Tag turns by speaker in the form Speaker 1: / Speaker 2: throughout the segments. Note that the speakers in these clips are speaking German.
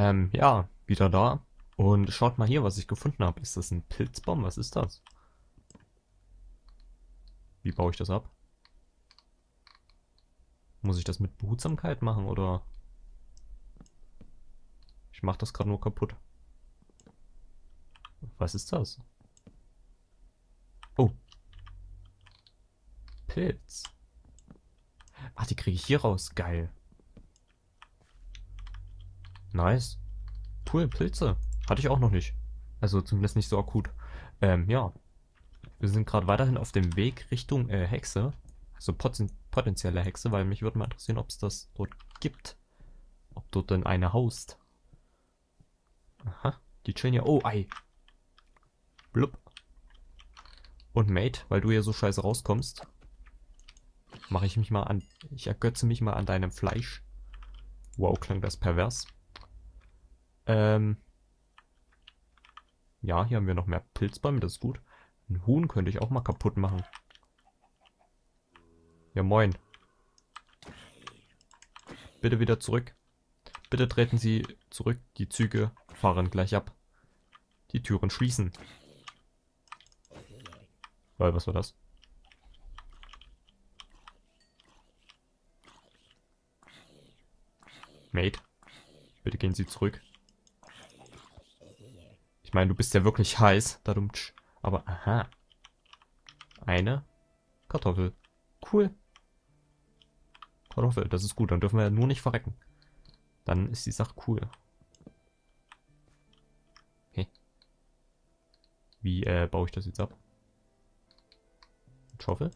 Speaker 1: Ähm, ja, wieder da. Und schaut mal hier, was ich gefunden habe. Ist das ein Pilzbaum? Was ist das? Wie baue ich das ab? Muss ich das mit Behutsamkeit machen oder? Ich mache das gerade nur kaputt. Was ist das? Oh. Pilz. Ach, die kriege ich hier raus. Geil. Nice. Cool, Pilze. Hatte ich auch noch nicht. Also zumindest nicht so akut. Ähm, ja. Wir sind gerade weiterhin auf dem Weg Richtung äh, Hexe. Also poten potenzielle Hexe, weil mich würde mal interessieren, ob es das dort gibt. Ob dort denn eine haust. Aha, die chillen ja. Oh, Ei. Blub. Und Mate, weil du hier so scheiße rauskommst, mache ich mich mal an. Ich ergötze mich mal an deinem Fleisch. Wow, klang das pervers. Ähm. Ja, hier haben wir noch mehr Pilzbäume, das ist gut. Ein Huhn könnte ich auch mal kaputt machen. Ja, moin. Bitte wieder zurück. Bitte treten Sie zurück. Die Züge fahren gleich ab. Die Türen schließen. Weil, was war das? Mate, bitte gehen Sie zurück. Ich meine, du bist ja wirklich heiß, da dadumtsch. Aber, aha. Eine Kartoffel. Cool. Kartoffel, das ist gut. Dann dürfen wir nur nicht verrecken. Dann ist die Sache cool. Hey. Wie äh, baue ich das jetzt ab? Schaufel?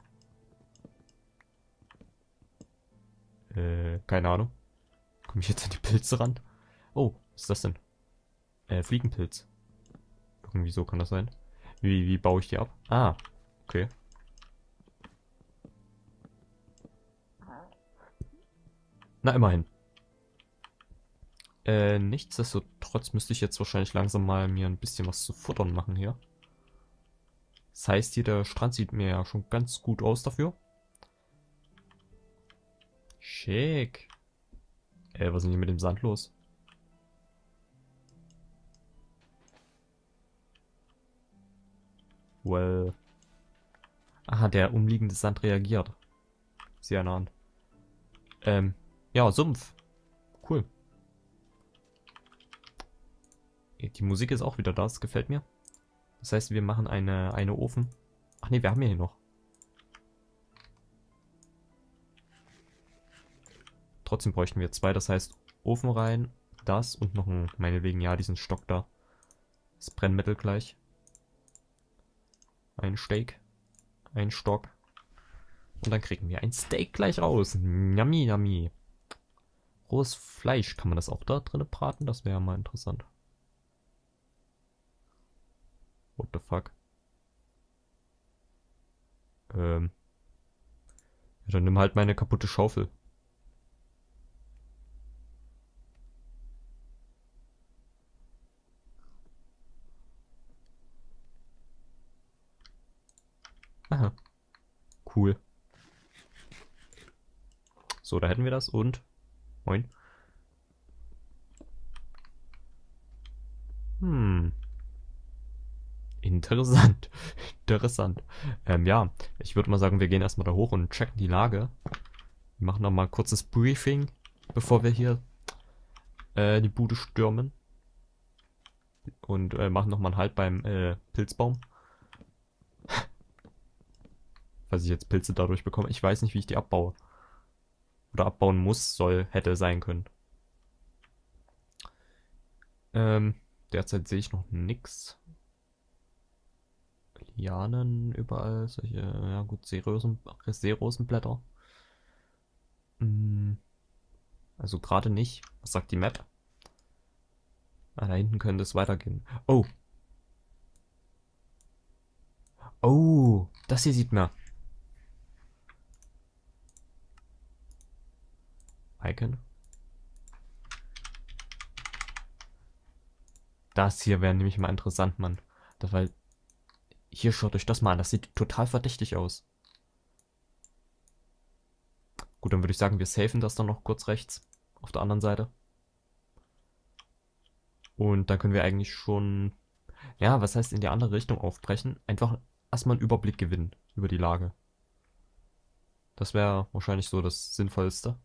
Speaker 1: Äh, keine Ahnung. Komme ich jetzt an die Pilze ran? Oh, was ist das denn? Äh, Fliegenpilz. Irgendwie so kann das sein. Wie, wie baue ich die ab? Ah, okay. Na, immerhin. Äh, nichtsdestotrotz müsste ich jetzt wahrscheinlich langsam mal mir ein bisschen was zu futtern machen hier. Das heißt, hier der Strand sieht mir ja schon ganz gut aus dafür. Schick. Äh, was ist denn hier mit dem Sand los? Well. Aha, der umliegende Sand reagiert. Sehr an. Ähm, ja, Sumpf. Cool. Die Musik ist auch wieder da, das gefällt mir. Das heißt, wir machen eine, eine Ofen. Ach nee, wir haben hier noch. Trotzdem bräuchten wir zwei, das heißt Ofen rein, das und noch ein, meinetwegen, ja, diesen Stock da. Das Brennmittel gleich. Ein Steak. Ein Stock. Und dann kriegen wir ein Steak gleich raus. Yummy, yummy. Rohes Fleisch. Kann man das auch da drin braten? Das wäre mal interessant. What the fuck? Ähm. Ja, dann nimm halt meine kaputte Schaufel. Aha. Cool. So, da hätten wir das und Moin. Hm. Interessant. Interessant. Ähm, ja, ich würde mal sagen, wir gehen erstmal da hoch und checken die Lage. Wir machen noch mal ein kurzes Briefing, bevor wir hier äh, die Bude stürmen. Und äh, machen noch mal einen Halt beim äh, Pilzbaum. Falls ich jetzt Pilze dadurch bekomme. Ich weiß nicht, wie ich die abbaue oder abbauen muss, soll, hätte sein können. Ähm, derzeit sehe ich noch nichts. Lianen überall, solche, ja gut, Seerosen, Seerosenblätter. Hm, also gerade nicht. Was sagt die Map? Ah, da hinten könnte es weitergehen. Oh. Oh, das hier sieht man. Icon. Das hier wäre nämlich mal interessant, Mann. Das, weil hier schaut euch das mal an. Das sieht total verdächtig aus. Gut, dann würde ich sagen, wir safen das dann noch kurz rechts. Auf der anderen Seite. Und dann können wir eigentlich schon, ja, was heißt in die andere Richtung aufbrechen? Einfach erstmal einen Überblick gewinnen über die Lage. Das wäre wahrscheinlich so das Sinnvollste.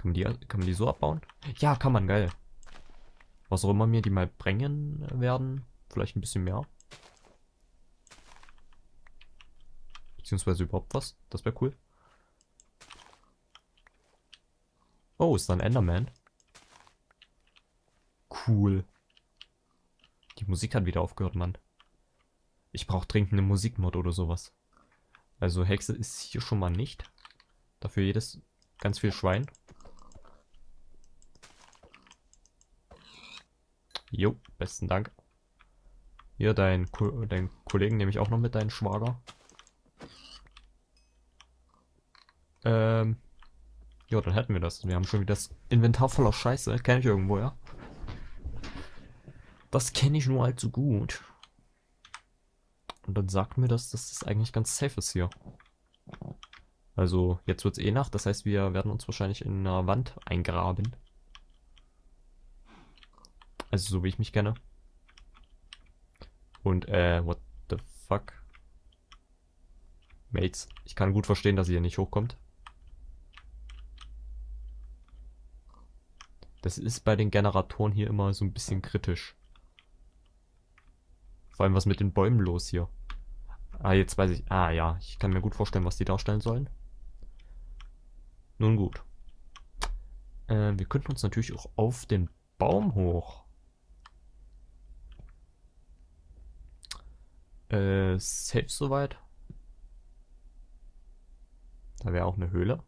Speaker 1: Kann man, die, kann man die so abbauen? Ja, kann man, geil. Was auch immer mir die mal bringen werden. Vielleicht ein bisschen mehr. Beziehungsweise überhaupt was. Das wäre cool. Oh, ist da ein Enderman? Cool. Die Musik hat wieder aufgehört, Mann. Ich brauche dringend eine Musikmod oder sowas. Also Hexe ist hier schon mal nicht. Dafür jedes ganz viel Schwein. Jo, besten Dank. Hier, dein, Ko dein Kollegen nehme ich auch noch mit, deinen Schwager. Ähm. Ja, dann hätten wir das. Wir haben schon wieder das Inventar voller Scheiße. Kenne ich irgendwo, ja? Das kenne ich nur allzu gut. Und dann sagt mir das, dass das eigentlich ganz safe ist hier. Also, jetzt wird es eh Nacht. Das heißt, wir werden uns wahrscheinlich in einer Wand eingraben. Also, so wie ich mich kenne. Und, äh, what the fuck? Mates, ich kann gut verstehen, dass ihr hier nicht hochkommt. Das ist bei den Generatoren hier immer so ein bisschen kritisch. Vor allem was mit den Bäumen los hier. Ah, jetzt weiß ich. Ah ja, ich kann mir gut vorstellen, was die darstellen sollen. Nun gut. Äh, wir könnten uns natürlich auch auf den Baum hoch. Äh, safe soweit. Da wäre auch eine Höhle.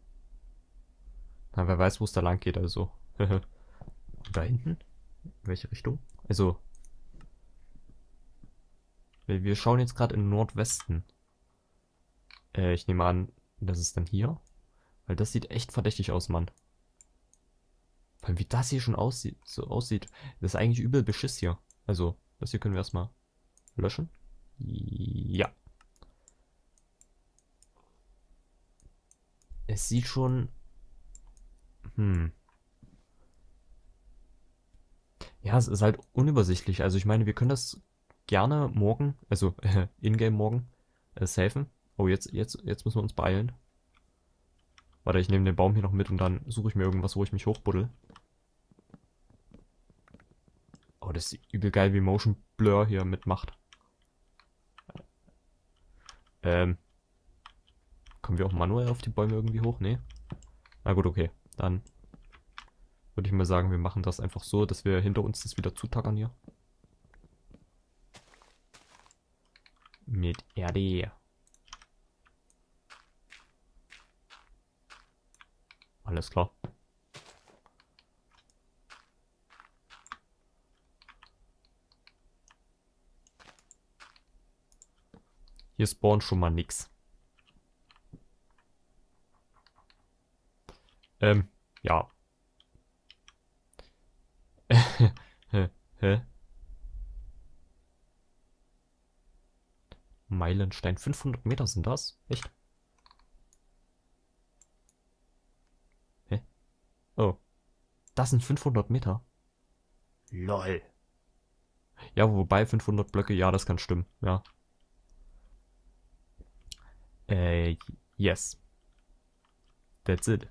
Speaker 1: Na, wer weiß, wo es da lang geht, also. da hinten? In welche Richtung? Also. Wir schauen jetzt gerade in Nordwesten. Äh, ich nehme an, das ist dann hier. Weil das sieht echt verdächtig aus, Mann. Allem, wie das hier schon aussieht, so aussieht. Das ist eigentlich übel Beschiss hier. Also, das hier können wir erstmal löschen. Ja. Es sieht schon... Hm. Ja, es ist halt unübersichtlich. Also ich meine, wir können das gerne morgen, also äh, in-game morgen, äh, safen. Oh, jetzt, jetzt, jetzt müssen wir uns beeilen. Warte, ich nehme den Baum hier noch mit und dann suche ich mir irgendwas, wo ich mich hochbuddel. Oh, das ist übel geil, wie Motion Blur hier mitmacht. Ähm. Kommen wir auch manuell auf die Bäume irgendwie hoch? Nee. Na gut, okay. Dann würde ich mal sagen, wir machen das einfach so, dass wir hinter uns das wieder zutackern hier. Mit Erde. Alles klar. Hier spawnt schon mal nix. Ähm, ja. Hä? Meilenstein. 500 Meter sind das? Echt? Hä? Oh. Das sind 500 Meter. LOL. Ja, wobei 500 Blöcke, ja, das kann stimmen, ja. Äh, yes. That's it.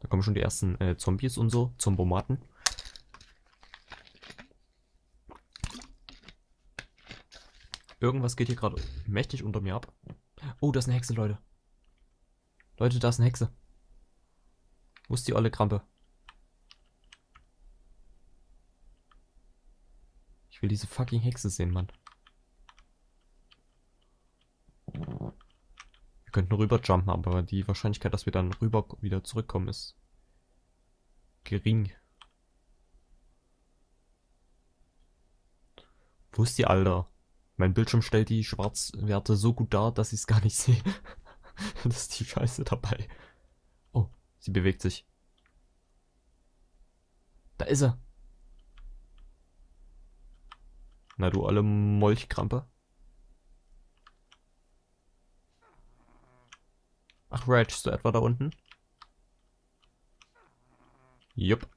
Speaker 1: Da kommen schon die ersten äh, Zombies und so, Zombomaten. Irgendwas geht hier gerade mächtig unter mir ab. Oh, da ist eine Hexe, Leute. Leute, da ist eine Hexe. Wo ist die olle Krampe? Ich will diese fucking Hexe sehen, Mann. Könnten rüberjumpen, aber die Wahrscheinlichkeit, dass wir dann rüber wieder zurückkommen, ist gering. Wo ist die Alter? Mein Bildschirm stellt die Schwarzwerte so gut dar, dass ich es gar nicht sehe. das ist die Scheiße dabei. Oh, sie bewegt sich. Da ist er. Na du alle Molchkrampe. Ach, ragest du etwa da unten? Jupp.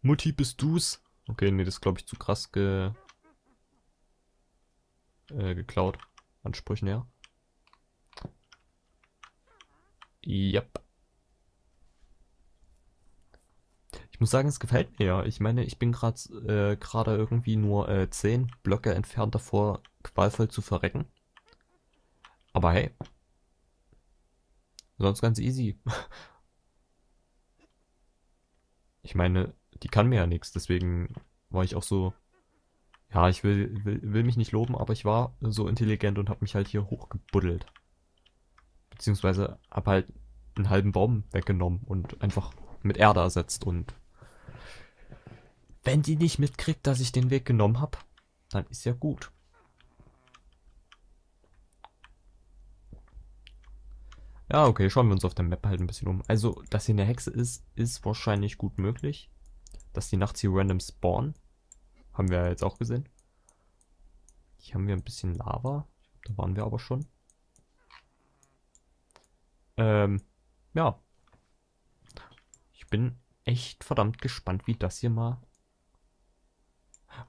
Speaker 1: Mutti, bist du's? Okay, nee, das glaube ich zu krass ge äh, geklaut. Ansprüchen her. Yep. Ich muss sagen, es gefällt mir ja. Ich meine, ich bin gerade äh, gerade irgendwie nur äh, 10 Blöcke entfernt davor, qualvoll zu verrecken. Aber hey. Sonst ganz easy. Ich meine, die kann mir ja nichts, deswegen war ich auch so. Ja, ich will, will, will mich nicht loben, aber ich war so intelligent und habe mich halt hier hochgebuddelt. Beziehungsweise hab halt einen halben Baum weggenommen und einfach mit Erde ersetzt und wenn die nicht mitkriegt, dass ich den Weg genommen habe, dann ist ja gut. Ja, okay, schauen wir uns auf der Map halt ein bisschen um. Also, dass hier eine Hexe ist, ist wahrscheinlich gut möglich. Dass die nachts hier random spawnen. Haben wir ja jetzt auch gesehen. Hier haben wir ein bisschen Lava. Da waren wir aber schon. Ähm, ja. Ich bin echt verdammt gespannt, wie das hier mal...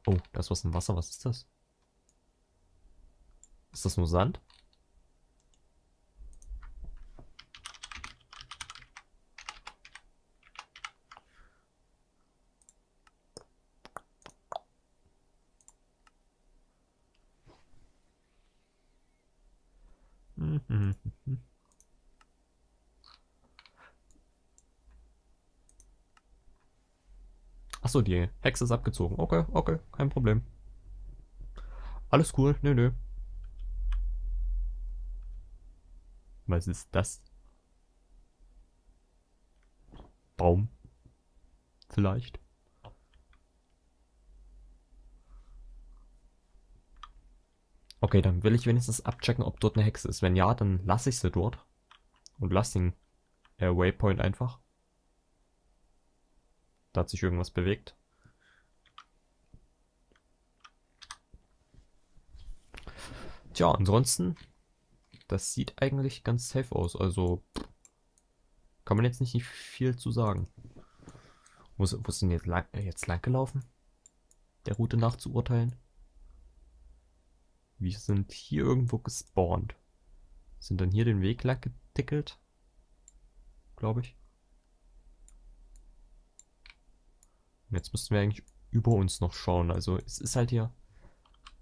Speaker 1: Oh, da ist was im Wasser. Was ist das? Ist das nur Sand? Achso, die Hexe ist abgezogen. Okay, okay, kein Problem. Alles cool, nö, nö. Was ist das? Baum? Vielleicht. Okay, dann will ich wenigstens abchecken, ob dort eine Hexe ist. Wenn ja, dann lasse ich sie dort. Und lasse den äh, Waypoint einfach. Da hat sich irgendwas bewegt. Tja, ansonsten, das sieht eigentlich ganz safe aus. Also kann man jetzt nicht, viel zu sagen. Wo, wo ist denn jetzt lang, äh, jetzt lang gelaufen? Der Route nach zu urteilen? Wir sind hier irgendwo gespawnt. Sind dann hier den Weg lang getickelt? Glaube ich. Jetzt müssten wir eigentlich über uns noch schauen. Also es ist halt hier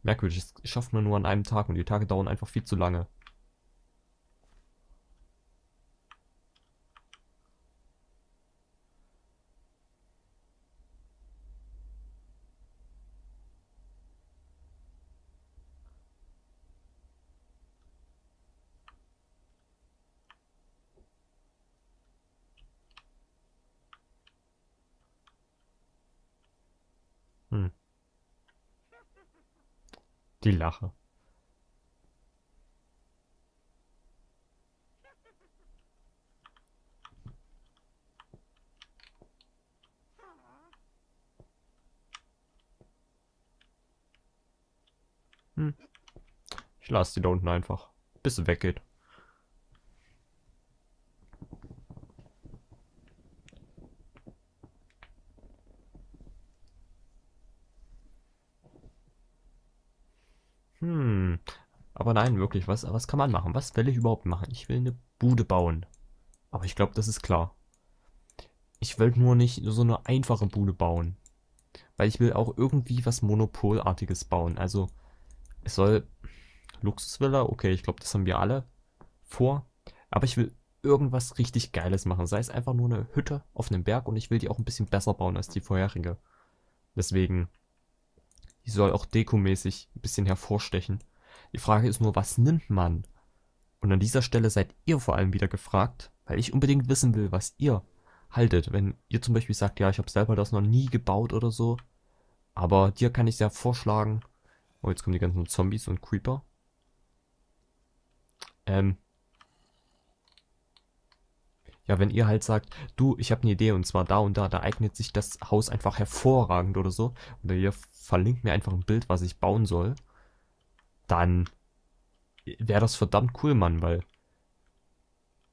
Speaker 1: merkwürdig. Es schafft man nur an einem Tag und die Tage dauern einfach viel zu lange. Hm. Die Lache. Hm. Ich lasse die da unten einfach, bis sie weggeht. Hm. Aber nein, wirklich, was, was kann man machen? Was will ich überhaupt machen? Ich will eine Bude bauen. Aber ich glaube, das ist klar. Ich will nur nicht so eine einfache Bude bauen. Weil ich will auch irgendwie was Monopolartiges bauen. Also, es soll Luxusvilla, okay, ich glaube, das haben wir alle vor. Aber ich will irgendwas richtig Geiles machen. Sei es einfach nur eine Hütte auf einem Berg und ich will die auch ein bisschen besser bauen als die vorherige. Deswegen die soll auch dekomäßig ein bisschen hervorstechen. Die Frage ist nur, was nimmt man? Und an dieser Stelle seid ihr vor allem wieder gefragt, weil ich unbedingt wissen will, was ihr haltet. Wenn ihr zum Beispiel sagt, ja, ich habe selber das noch nie gebaut oder so, aber dir kann ich ja vorschlagen. Oh, jetzt kommen die ganzen Zombies und Creeper. Ähm, ja, wenn ihr halt sagt, du, ich habe eine Idee und zwar da und da, da eignet sich das Haus einfach hervorragend oder so, oder ihr verlinkt mir einfach ein Bild, was ich bauen soll, dann wäre das verdammt cool, Mann, weil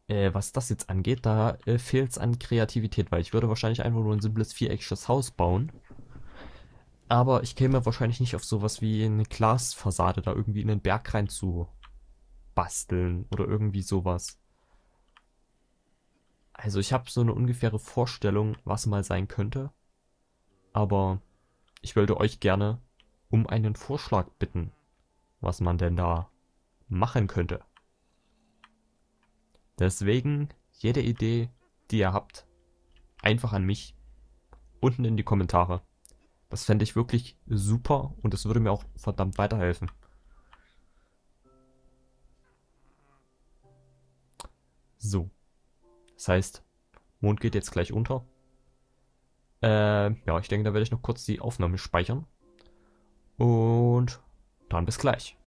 Speaker 1: äh, was das jetzt angeht, da äh, fehlt es an Kreativität, weil ich würde wahrscheinlich einfach nur ein simples viereckiges Haus bauen. Aber ich käme wahrscheinlich nicht auf sowas wie eine Glasfassade da irgendwie in den Berg rein zu basteln oder irgendwie sowas. Also ich habe so eine ungefähre Vorstellung, was mal sein könnte. Aber ich wollte euch gerne um einen Vorschlag bitten, was man denn da machen könnte. Deswegen jede Idee, die ihr habt, einfach an mich unten in die Kommentare. Das fände ich wirklich super und es würde mir auch verdammt weiterhelfen. So. Das heißt, Mond geht jetzt gleich unter. Äh, ja, ich denke, da werde ich noch kurz die Aufnahme speichern. Und dann bis gleich.